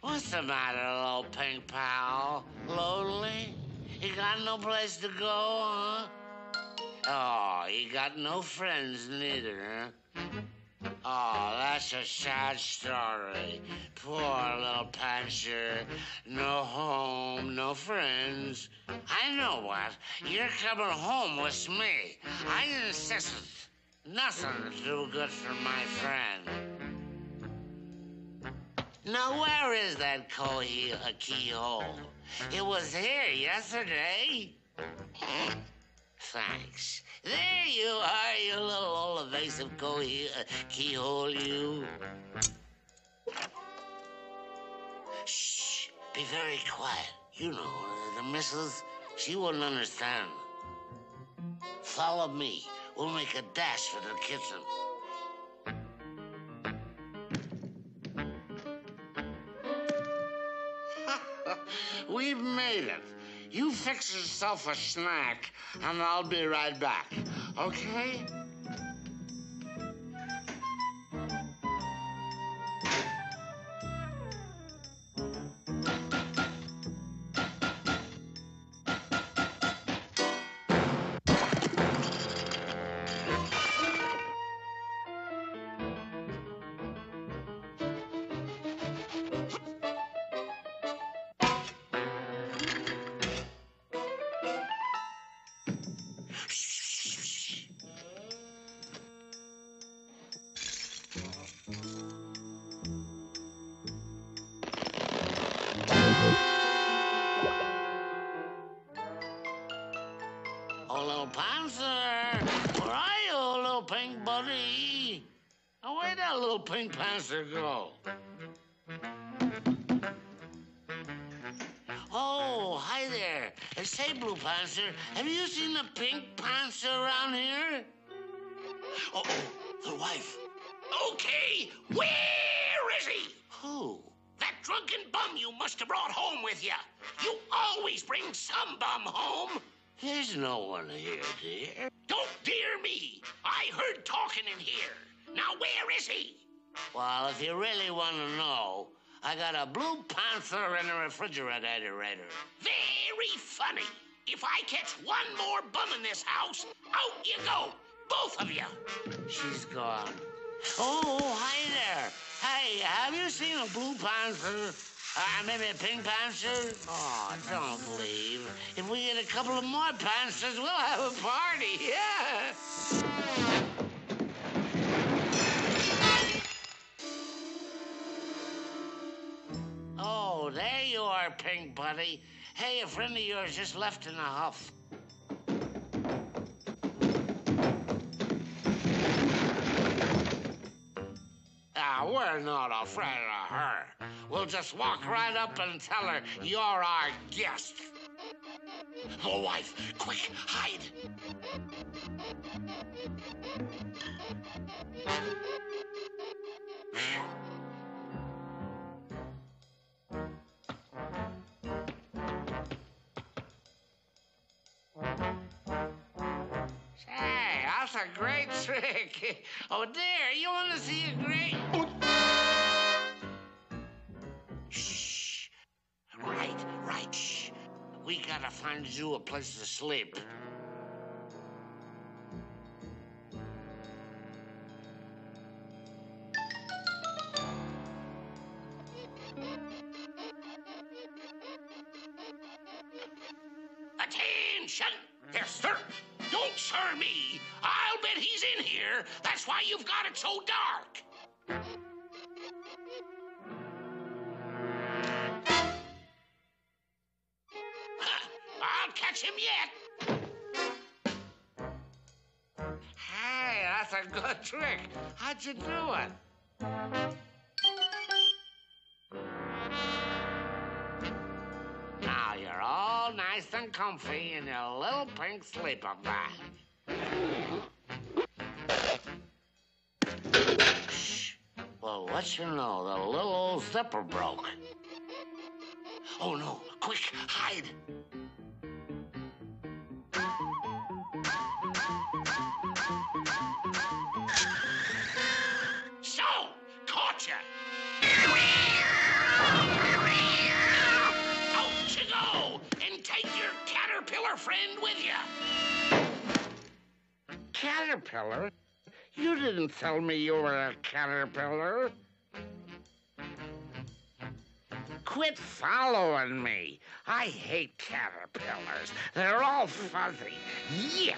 What's the matter, little pink pal? Lonely? You got no place to go, huh? Oh, you got no friends neither, huh? Oh, that's a sad story. Poor little Pancher. No home, no friends. I know what. You're coming home with me. I insist. Nothing to do good for my friend. Now, where is that uh, keyhole? It was here yesterday. Thanks. There you are, you little old evasive co- uh, keyhole, you. Shh. Be very quiet. You know, the missus, she wouldn't understand. Follow me. We'll make a dash for the kitchen. Made it. You fix yourself a snack, and I'll be right back. Okay? Oh, little Panzer! Where are you, little pink buddy? Oh, where'd that little pink Panzer go? Oh, hi there. Say, Blue Panther, have you seen the pink panther around here? Oh, the wife. Okay, where is he? Who? That drunken bum you must have brought home with you. You always bring some bum home. There's no one here, dear. Don't dear me. I heard talking in here. Now where is he? Well, if you really want to know, I got a Blue Panther in the refrigerator. Very funny. If I catch one more bum in this house, out you go. Both of you. She's gone. Oh, hi there. Hey, have you seen a blue panther? Uh, maybe a pink panther? Oh, I don't leave. If we get a couple of more panthers, we'll have a party. Yeah. Oh, there you are, pink buddy. Hey, a friend of yours just left in a huff. We're not afraid of her. We'll just walk right up and tell her you're our guest. Oh, wife, quick, hide. Hey, that's a great trick. Oh, dear, you want to see a great. Oh, We gotta find you a place to sleep. Attention! Yes, sir. Don't sir me. I'll bet he's in here. That's why you've got it so dark. Catch him yet. Hey, that's a good trick. How'd you do it? Now you're all nice and comfy in your little pink sleeper bag. Well, what you know, the little old zipper broke. Oh no, quick, hide. gotcha. Out you go! And take your caterpillar friend with you. Caterpillar? You didn't tell me you were a caterpillar. Quit following me. I hate caterpillars. They're all fuzzy. Yuck!